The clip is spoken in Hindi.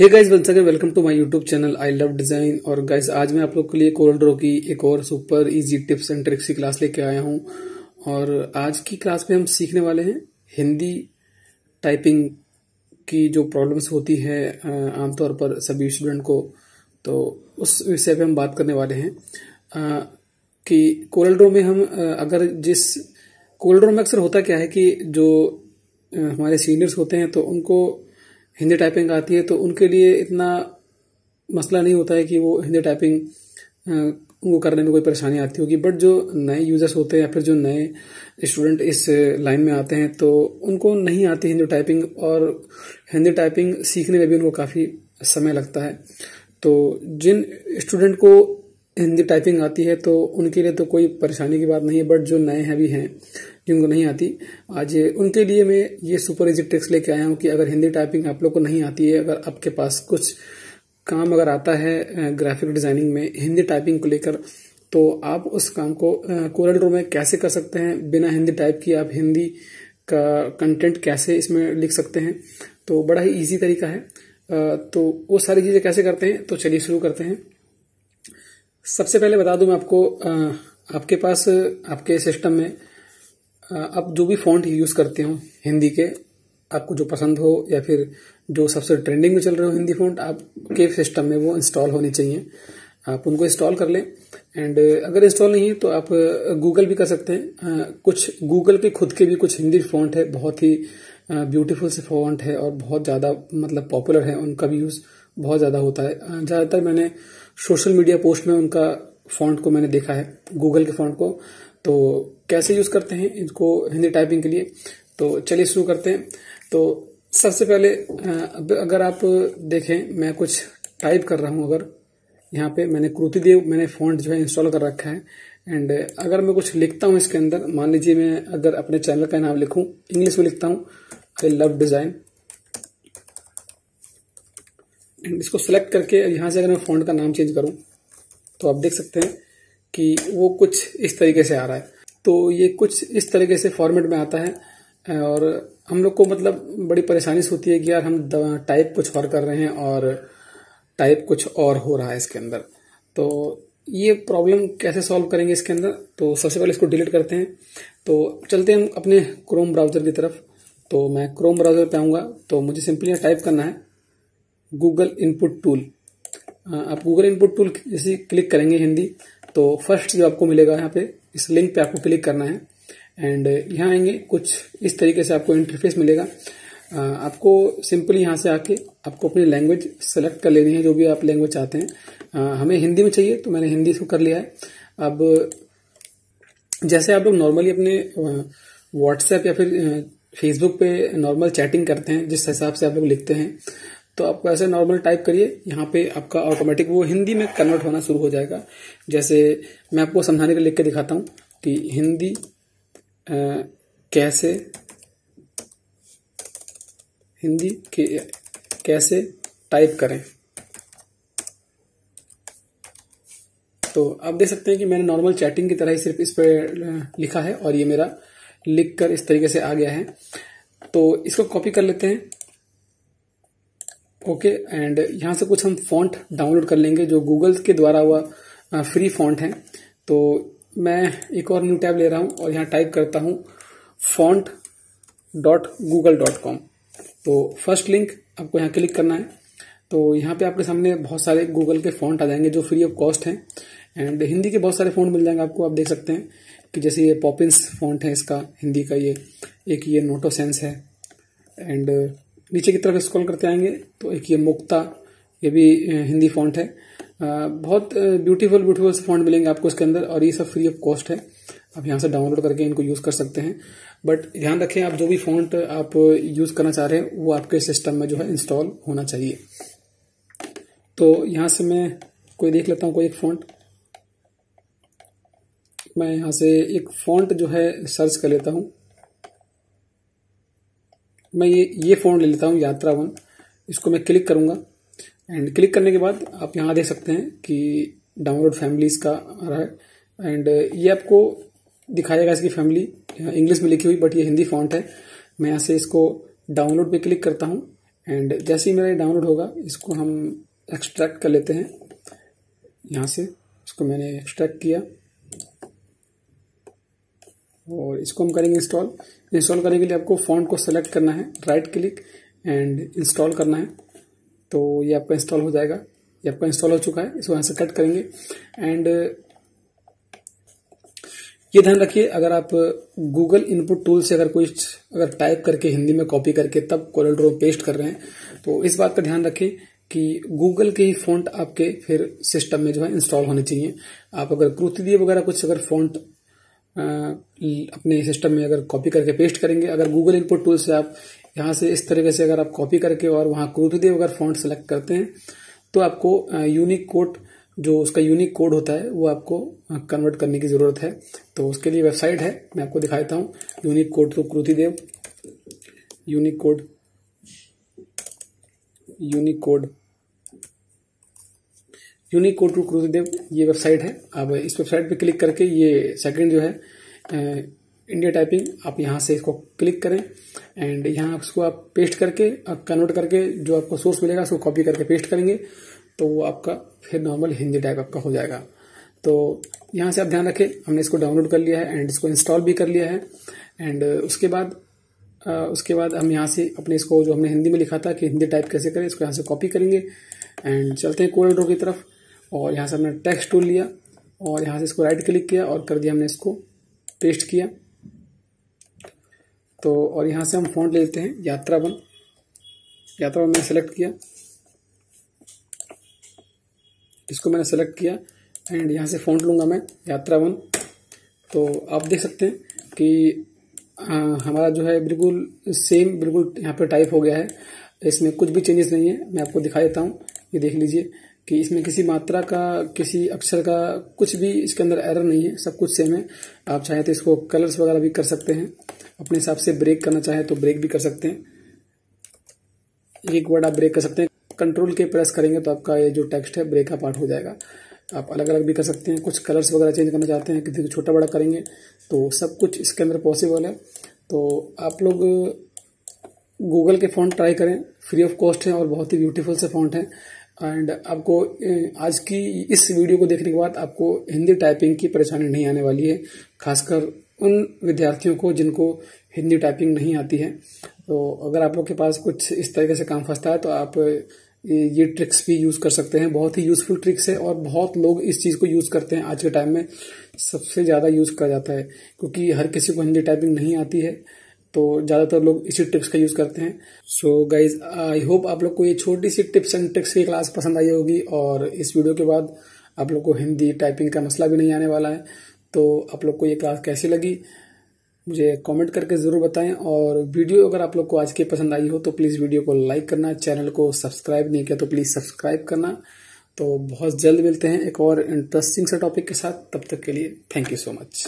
Hey guys once again welcome to my YouTube channel I love design और गाइस आज मैं आप लोग के लिए कोरल ड्रॉ की एक और super easy tips and tricks की क्लास लेके आया हूँ। और आज की क्लास में हम सीखने वाले हैं हिंदी टाइपिंग की जो प्रॉब्लम्स होती है आमतौर पर सभी स्टूडेंट को। तो उस विषय पे हम बात करने वाले हैं। कि कोरल ड्रॉ में हम अगर जिस कोरल ड्रॉ में अक्सर होता क्या है कि जो हमारे सीनियर्स होते हैं तो उनको हिंदी टाइपिंग आती है तो उनके लिए इतना मसला नहीं होता है कि वो हिंदी टाइपिंग उनको करने में कोई परेशानी आती होगी। बट जो नए यूज़र्स होते हैं या फिर जो नए स्टूडेंट इस लाइन में आते हैं तो उनको नहीं आती हिंदी टाइपिंग और हिंदी टाइपिंग सीखने में भी उनको काफ़ी समय लगता है। तो जिन स्टूडेंट को हिंदी टाइपिंग आती है तो उनके लिए तो कोई परेशानी की बात नहीं है बट जो नए हैं भी हैं जिनको नहीं आती। आज उनके लिए मैं ये सुपर इजी ट्रिक्स लेके आया हूँ कि अगर हिंदी टाइपिंग आप लोग को नहीं आती है, अगर आपके पास कुछ काम अगर आता है ग्राफिक डिज़ाइनिंग में हिंदी टाइपिंग को लेकर तो आप उस काम को कोरल ड्रो में कैसे कर सकते हैं? बिना हिंदी टाइप की आप हिंदी का कंटेंट कैसे इसमें लिख सकते हैं? तो बड़ा ही इजी तरीका है। तो वो सारी चीज़ें कैसे करते हैं? तो चलिए शुरू करते हैं। सबसे पहले बता दूँ मैं आपको आपके पास, आपके सिस्टम में आप जो भी फॉन्ट यूज़ करते हो, हिंदी के, आपको जो पसंद हो या फिर जो सबसे ट्रेंडिंग में चल रहे हो हिंदी फॉन्ट आपके सिस्टम में वो इंस्टॉल होनी चाहिए। आप उनको इंस्टॉल कर लें। एंड अगर इंस्टॉल नहीं है तो आप गूगल भी कर सकते हैं। कुछ गूगल के खुद के भी कुछ हिंदी फॉन्ट है, बहुत ही ब्यूटीफुल से फॉन्ट है और बहुत ज़्यादा मतलब पॉपुलर है, उनका भी यूज़ बहुत ज़्यादा होता है। ज़्यादातर मैंने सोशल मीडिया पोस्ट में उनका फॉन्ट को मैंने देखा है गूगल के फॉन्ट को। तो कैसे यूज़ करते हैं इनको हिंदी टाइपिंग के लिए? तो चलिए शुरू करते हैं। तो सबसे पहले अगर आप देखें, मैं कुछ टाइप कर रहा हूँ अगर। यहाँ पे मैंने क्रूति देव मैंने फॉन्ट जो है इंस्टॉल कर रखा है। एंड अगर मैं कुछ लिखता हूँ इसके अंदर, मान लीजिए मैं अगर अपने चैनल का नाम लिखूं इंग्लिश में लिखता हूँ आई लव डिज़ाइन एंड इसको सिलेक्ट करके यहाँ से अगर मैं फॉन्ट का नाम चेंज करूँ तो आप देख सकते हैं कि वो कुछ इस तरीके से आ रहा है। तो ये कुछ इस तरीके से फॉर्मेट में आता है, और हम लोग को मतलब बड़ी परेशानी से होती है कि यार हम टाइप कुछ और कर रहे हैं और टाइप कुछ और हो रहा है इसके अंदर। तो ये प्रॉब्लम कैसे सॉल्व करेंगे इसके अंदर? तो सबसे पहले इसको डिलीट करते हैं। तो चलते हैं अपने क्रोम ब्राउज़र की तरफ़। तो मैं क्रोम ब्राउज़र पे आऊँगा। तो मुझे सिंपली टाइप करना है गूगल इनपुट टूल आप गूगल इनपुट टूल जैसे क्लिक करेंगे हिंदी तो फ़र्स्ट जो आपको मिलेगा यहाँ पे, इस लिंक पे आपको क्लिक करना है। एंड यहाँ आएँगे, कुछ इस तरीके से आपको इंटरफेस मिलेगा। आपको सिंपली यहाँ से आके आपको अपनी लैंग्वेज सेलेक्ट कर लेनी है, जो भी आप लैंग्वेज चाहते हैं। हमें हिंदी में चाहिए तो मैंने हिंदी इसको कर लिया है। अब जैसे आप लोग नॉर्मली अपने व्हाट्सएप या फिर फेसबुक पे नॉर्मल चैटिंग करते हैं, जिस हिसाब से आप लोग लिखते हैं तो आप ऐसे नॉर्मल टाइप करिए यहाँ पे आपका ऑटोमेटिक वो हिंदी में कन्वर्ट होना शुरू हो जाएगा। जैसे मैं आपको समझाने के लिख के दिखाता हूँ कि हिंदी आ, कैसे हिंदी के कैसे टाइप करें। तो आप देख सकते हैं कि मैंने नॉर्मल चैटिंग की तरह ही सिर्फ़ इस पर लिखा है और ये मेरा लिख कर इस तरीके से आ गया है। तो इसको कॉपी कर लेते हैं। ओके एंड यहाँ से कुछ हम फॉन्ट डाउनलोड कर लेंगे जो गूगल के द्वारा हुआ फ्री फॉन्ट है। तो मैं एक और न्यू टैब ले रहा हूँ और यहाँ टाइप करता हूँ font dot Google dot com तो फ़र्स्ट लिंक आपको यहाँ क्लिक करना है। तो यहाँ पे आपके सामने बहुत सारे गूगल के फॉन्ट आ जाएँगे जो फ्री ऑफ़ कॉस्ट हैं। एंड हिंदी के बहुत सारे फॉन्ट मिल जाएँगे आपको, आप देख सकते हैं कि जैसे ये पॉपिंस फॉन्ट है इसका, हिंदी का ये, एक ये नोटो सेंस है। एंड नीचे की तरफ़ स्क्रॉल करते आएँगे तो एक ये मुक्ता, ये भी हिंदी फॉन्ट है। बहुत ब्यूटीफुल ब्यूटीफुल फॉन्ट मिलेंगे आपको इसके अंदर, और ये सब फ्री ऑफ़ कॉस्ट है। आप यहाँ से डाउनलोड करके इनको यूज़ कर सकते हैं। बट ध्यान रखें, आप जो भी फॉन्ट आप यूज़ करना चाह रहे हैं, वो आपके सिस्टम में जो है इंस्टॉल होना चाहिए। तो यहाँ से मैं कोई देख लेता हूँ, कोई एक फॉन्ट मैं यहाँ से एक फॉन्ट जो है सर्च कर लेता हूँ। मैं ये ये फ़ोन ले लेता हूँ, यात्रा वन इसको मैं क्लिक करूँगा। एंड क्लिक करने के बाद आप यहाँ देख सकते हैं कि डाउनलोड फैमिलीज़ का आ रहा है। एंड ये आपको दिखाएगा इसकी फैमिली इंग्लिश में लिखी हुई बट ये हिंदी फॉन्ट है। मैं यहाँ से इसको डाउनलोड पे क्लिक करता हूँ। एंड जैसे ही मेरा डाउनलोड होगा, इसको हम एक्सट्रैक्ट कर लेते हैं। यहाँ से इसको मैंने एक्सट्रैक्ट किया। और इसको हम करेंगे इंस्टॉल इंस्टॉल करने के लिए आपको फॉन्ट को सेलेक्ट करना है। राइट क्लिक एंड इंस्टॉल करना है। तो ये आपका इंस्टॉल हो जाएगा। ये आपका इंस्टॉल हो चुका है। इसको यहाँ से कट करेंगे। एंड ये ध्यान रखिए, अगर आप गूगल इनपुट टूल से अगर कोई अगर टाइप करके हिंदी में कॉपी करके तब कोरल ड्रो पेस्ट कर रहे हैं। तो इस बात का ध्यान रखें कि गूगल के ही फॉन्ट आपके फिर सिस्टम में जो है इंस्टॉल होने चाहिए। आप अगर क्रूतिदीय वगैरह कुछ अगर फॉन्ट अपने सिस्टम में अगर कॉपी करके पेस्ट करेंगे, अगर गूगल इनपुट टूल से आप यहाँ से इस तरीके से अगर आप कॉपी करके और वहाँ क्रूतिदीय अगर फॉन्ट सेलेक्ट करते हैं तो आपको यूनिक कोड जो उसका यूनिक कोड होता है, वो आपको कन्वर्ट करने की ज़रूरत है। तो उसके लिए वेबसाइट है, मैं आपको दिखाता हूँ। यूनिक कोड तो Krutidev unicode unicode unicode to Krutidev ये वेबसाइट है। आप इस वेबसाइट पे क्लिक करके ये सेकंड जो है इंडिया टाइपिंग आप यहाँ से इसको क्लिक करें एंड यहाँ उसको आप पेस्ट करके कन्वर्ट करके जो आपको सोर्स मिलेगा, उसको कॉपी करके पेस्ट करेंगे तो वो आपका फिर नॉर्मल हिंदी टाइप आपका हो जाएगा। तो यहाँ से आप ध्यान रखें, हमने इसको डाउनलोड कर लिया है एंड इसको इंस्टॉल भी कर लिया है। एंड उसके बाद उसके बाद हम यहाँ से अपने इसको जो हमने हिंदी में लिखा था कि हिंदी टाइप कैसे करें, इसको यहाँ से कॉपी करेंगे। एंड चलते हैं कोल्ड ड्रो की तरफ़। और यहाँ से हमने टेक्स्ट टूल लिया और यहाँ से इसको राइट क्लिक किया और कर दिया हमने इसको पेस्ट किया। तो और यहाँ से हम फॉन्ट लेते हैं यात्रा वन यात्रा वन मैंने सेलेक्ट किया। इसको मैंने सेलेक्ट किया एंड यहाँ से फॉन्ट लूँगा मैं यात्रा वन तो आप देख सकते हैं कि आ, हमारा जो है बिल्कुल सेम बिल्कुल यहाँ पर टाइप हो गया है। इसमें कुछ भी चेंजेस नहीं है मैं आपको दिखा देता हूँ। ये देख लीजिए। कि इसमें किसी मात्रा का, किसी अक्षर का कुछ भी इसके अंदर एरर नहीं है, सब कुछ सेम है। आप चाहें तो इसको कलर्स वगैरह भी कर सकते हैं। अपने हिसाब से ब्रेक करना चाहे तो ब्रेक भी कर सकते हैं। एक वर्ड आप ब्रेक कर सकते हैं। कंट्रोल के प्रेस करेंगे तो आपका ये जो टेक्स्ट है ब्रेक का पार्ट हो जाएगा। आप अलग अलग भी कर सकते हैं। कुछ कलर्स वगैरह चेंज करना चाहते हैं, किसी को छोटा बड़ा करेंगे तो सब कुछ इसके अंदर पॉसिबल है। तो आप लोग गूगल के फ़ॉन्ट ट्राई करें। फ्री ऑफ़ कॉस्ट है और बहुत ही ब्यूटीफुल से फ़ॉन्ट है। एंड आपको आज की इस वीडियो को देखने के बाद आपको हिंदी टाइपिंग की परेशानी नहीं आने वाली है, खासकर उन विद्यार्थियों को जिनको हिंदी टाइपिंग नहीं आती है। तो अगर आप लोग के पास कुछ इस तरीके से काम फंसता है तो आप ये ट्रिक्स भी यूज़ कर सकते हैं। बहुत ही यूजफुल ट्रिक्स है और बहुत लोग इस चीज़ को यूज़ करते हैं। आज के टाइम में सबसे ज़्यादा यूज़ करा जाता है, क्योंकि हर किसी को हिंदी टाइपिंग नहीं आती है। तो ज़्यादातर लोग इसी टिप्स का यूज़ करते हैं। सो गाइज़ आई होप आप लोग को ये छोटी सी टिप्स एंड ट्रिक्स की क्लास पसंद आई होगी और इस वीडियो के बाद आप लोग को हिंदी टाइपिंग का मसला भी नहीं आने वाला है। तो आप लोग को ये क्लास कैसी लगी, मुझे कमेंट करके ज़रूर बताएँ और वीडियो अगर आप लोग को आज की पसंद आई हो तो प्लीज़ वीडियो को लाइक करना चैनल को सब्सक्राइब नहीं किया तो प्लीज़ सब्सक्राइब करना। तो बहुत जल्द मिलते हैं एक और इंटरेस्टिंग से टॉपिक के साथ। तब तक के लिए थैंक यू सो मच